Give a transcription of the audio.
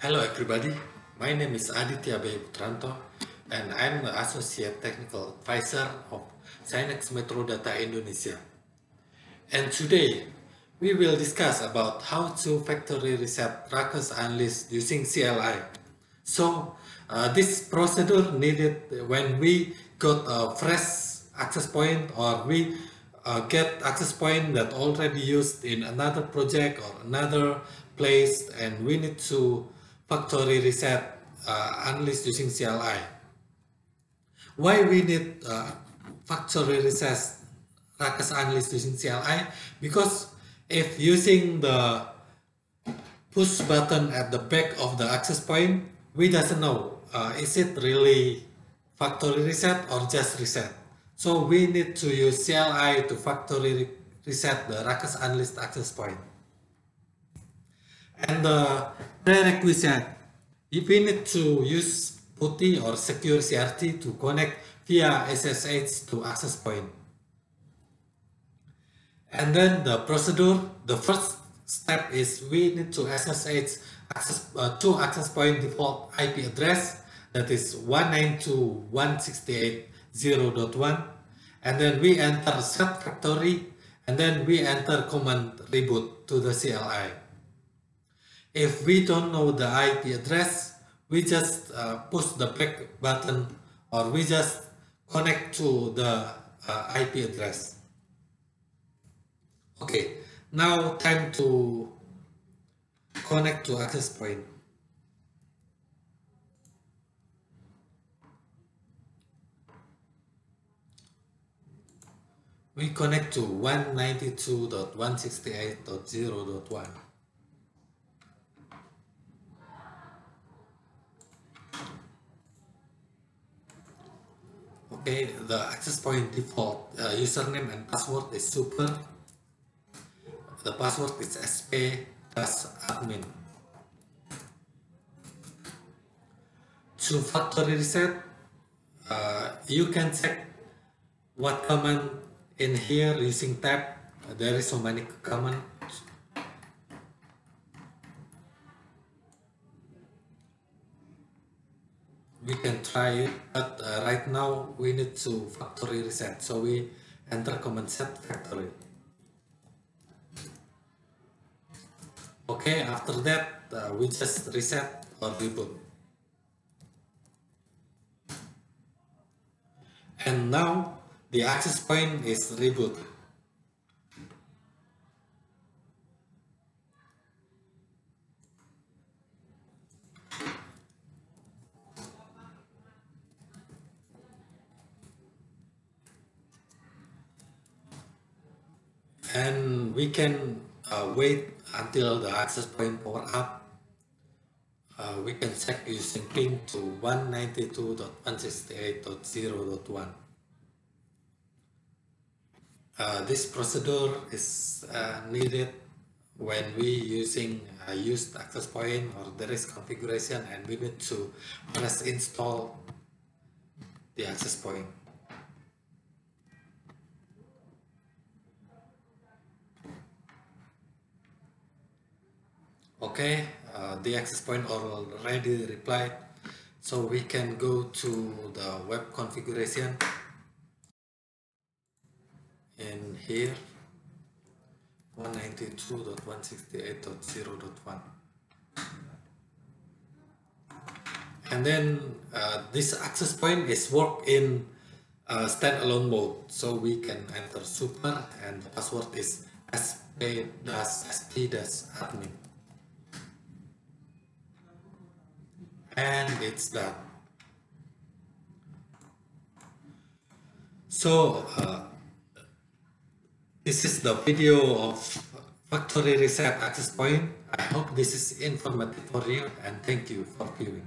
Hello everybody, my name is Aditya Bay Putranto and I'm the Associate Technical Advisor of Synnex Metrodata Indonesia. And today, we will discuss about how to factory reset Ruckus Unleashed using CLI. So, uh, this procedure needed when we got a fresh access point or we uh, get access point that already used in another project or another place and we need to factory reset uh, using CLI. Why we need uh, factory reset Ruckus Unleashed using CLI? Because if using the push button at the back of the access point, we doesn't know uh, is it really factory reset or just reset. So we need to use CLI to factory reset the Ruckus Unleashed access point. And the prerequisite, if we need to use PuTTY or SecureCRT to connect via SSH to access point. And then the procedure, the first step is we need to SSH access uh, to access point default IP address that is 192.168.0.1 and then we enter set factory and then we enter command reboot to the CLI. If we don't know the IP address, we just uh, push the back button or we just connect to the uh, IP address. Okay, now time to connect to access point. We connect to 192.168.0.1. Okay, the access point default uh, username and password is super. The password is sp admin. To factory reset, uh, you can check what command in here using tab. There is so many commands we can try it but uh, right now we need to factory reset. So we enter command set factory. Okay after that uh, we just reset or reboot. And now the access point is reboot and we can uh, wait until the access point power up. Uh, we can check using ping to 192.168.0.1. Uh, this procedure is uh, needed when we using a used access point or there is configuration and we need to press install the access point. Okay uh, the access point already replied. So we can go to the web configuration. In here 192.168.0.1 and then uh, this access point is work in uh, standalone mode. So we can enter super and the password is sp-sp-admin and it's done. So uh, this is the video of factory reset access point. I hope this is informative for you and thank you for viewing.